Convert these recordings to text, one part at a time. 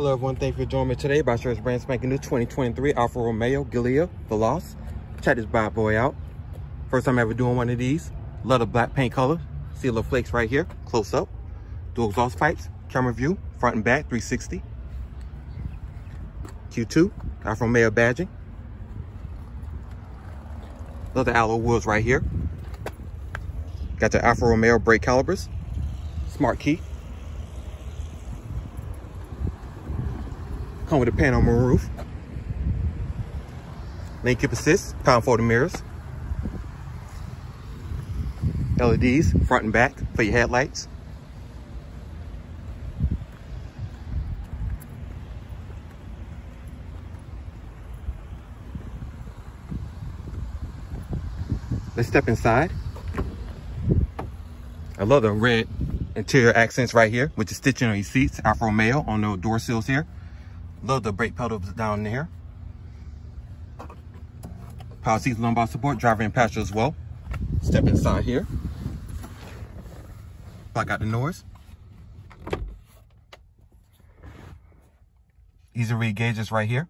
Hello everyone, thank you for joining me today by Shirts Brand Spanking New 2023 Alfa Romeo Giulia Veloce. Check this bad boy out. First time ever doing one of these. Love the black paint color. See a little flakes right here, close up. Dual exhaust pipes, camera view, front and back, 360. Q2, Alfa Romeo badging. Love the alloy wheels right here. Got the Alfa Romeo brake calipers. Smart key. Come with a panorama roof. Lane keep assist, pound folding mirrors. LEDs, front and back for your headlights. Let's step inside. I love the red interior accents right here with the stitching on your seats, Alfa Romeo on the door sills here. Love the brake pedals down there. Power seats, lumbar support, driver and passenger as well. Step inside here. Block out the noise. Easy read gauges right here.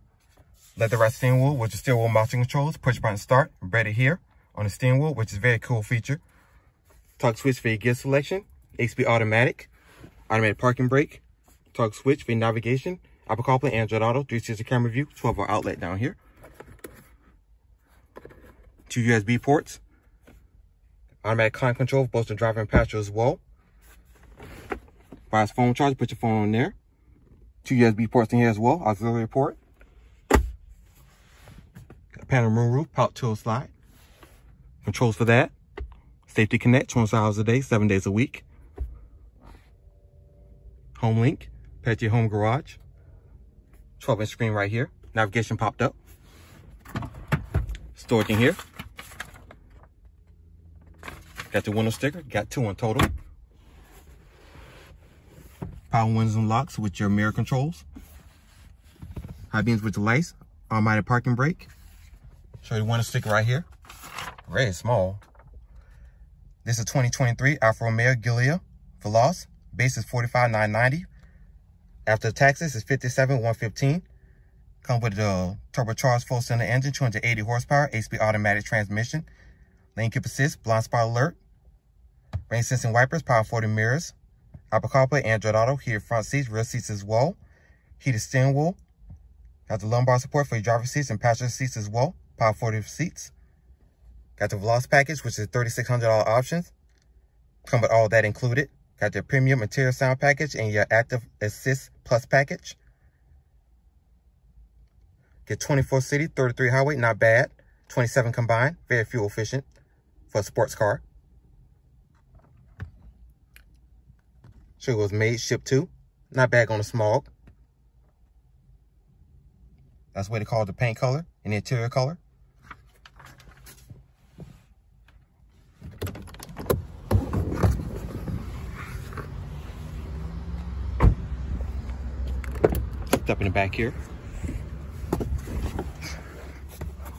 Leather wrap steering wheel with the steering wheel mounting controls. Push button start. Ready here on the steering wheel, which is a very cool feature. Talk switch for your gear selection. HB automatic. Automatic parking brake. Talk switch for your navigation. Apple CarPlay, Android Auto, 360 camera view, 12 volt outlet down here. Two USB ports. Automatic climate control, both the driver and passenger as well. Wireless phone charger, put your phone on there. Two USB ports in here as well, auxiliary port. Panel moon roof, power tool slide. Controls for that. Safety Connect, 24 hours a day, seven days a week. HomeLink, pet your home garage. 12 inch screen right here. Navigation popped up. Storage in here. Got the window sticker. Got two in total. Power windows and locks with your mirror controls. High beams with the lights. Automatic parking brake. Show you the window sticker right here. Very small. This is 2023 Alfa Romeo Giulia Veloce. Base is 45990 after taxes, it's 57,115. Come with the turbocharged four-cylinder engine, 280 horsepower, HP automatic transmission. Lane keep assist, blind spot alert. Rain sensing wipers, power folding mirrors. Apple CarPlay, Android Auto, heated front seats, rear seats as well. Heated steering wheel. Got the lumbar support for your driver's seats and passenger seats as well. Power folding seats. Got the Veloce package, which is $3,600 options. Come with all that included. Got your premium interior sound package and your active assist plus package. Get 24 city, 33 highway, not bad. 27 combined, very fuel efficient for a sports car. Sure was made, shipped to. Not bad on the smog. That's what they call the paint color and the interior color. Step in the back here.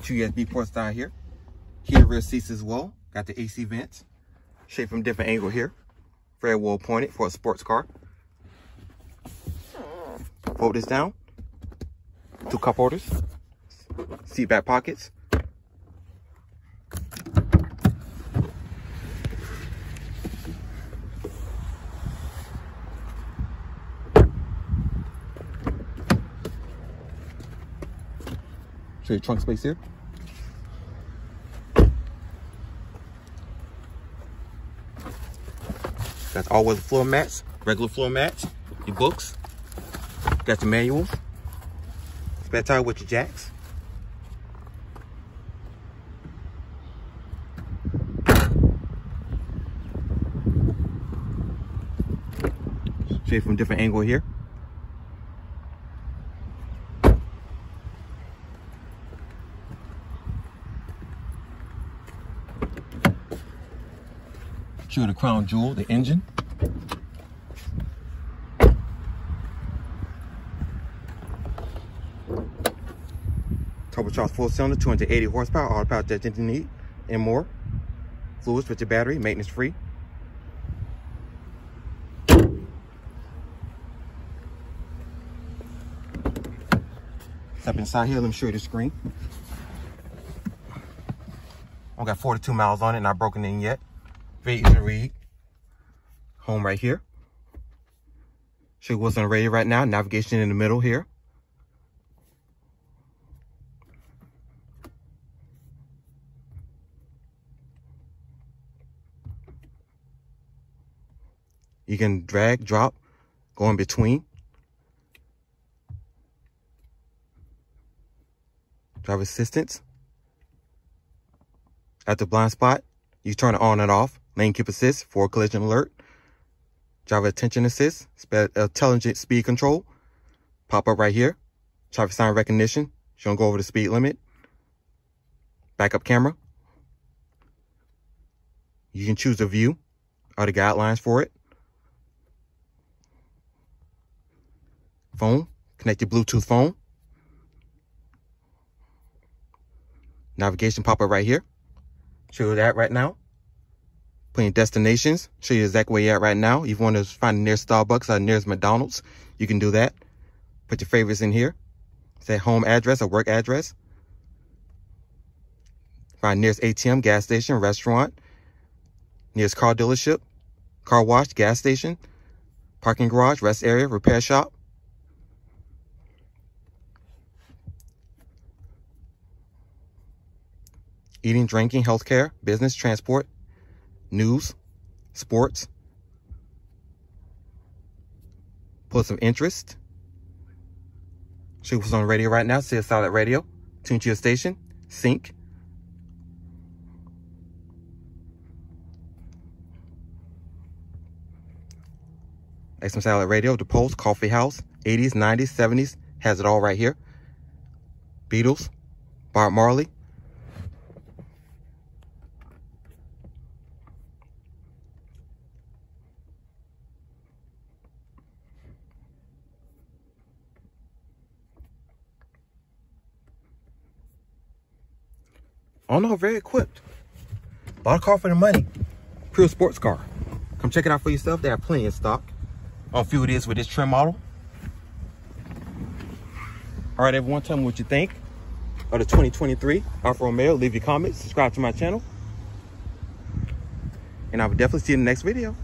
Two USB ports down here. Heated rear seats as well. Got the AC vents. Shaped from different angle here. Very well pointed for a sports car. Fold this down. Two cup holders. Seat back pockets. Show you trunk space here. Got all weather floor mats, regular floor mats, your books. Got the manuals. Spare tire with your jacks. Show from different angle here. Show the crown jewel, the engine. Turbocharged full cylinder, 280 horsepower, all the power that you need, and more. Fluids with your battery, maintenance free. Step inside here, let me show you the screen. I got 42 miles on it, not broken in yet. Very easy to read. Home right here. You what's on radio right now. Navigation in the middle here. You can drag, drop, go in between. Driver assistance. At the blind spot, you turn it on and off. Lane keep assist, for collision alert. Driver attention assist, uh, intelligent speed control. Pop up right here. Traffic sign recognition. you don't go over the speed limit. Backup camera. You can choose the view or the guidelines for it. Phone, connect your Bluetooth phone. Navigation pop up right here. Show you that right now. Put in destinations. Show you exactly where you're at right now. If you want to find the nearest Starbucks or nearest McDonald's, you can do that. Put your favorites in here. Say home address or work address. Find nearest ATM, gas station, restaurant, nearest car dealership, car wash, gas station, parking garage, rest area, repair shop. Eating, drinking, healthcare, business, transport, news, sports, points of interest. She was on radio right now. See a solid radio. Tune to your station. Sync. XM Satellite Radio, The Post, Coffee House, 80s, 90s, 70s, has it all right here. Beatles, Bob Marley, I don't know, very equipped. Bought a car for the money. Pure sports car. Come check it out for yourself. They have plenty in stock. On few it is with this trim model. All right, everyone, tell me what you think of the 2023 Alfa Romeo. Leave your comments, subscribe to my channel. And I will definitely see you in the next video.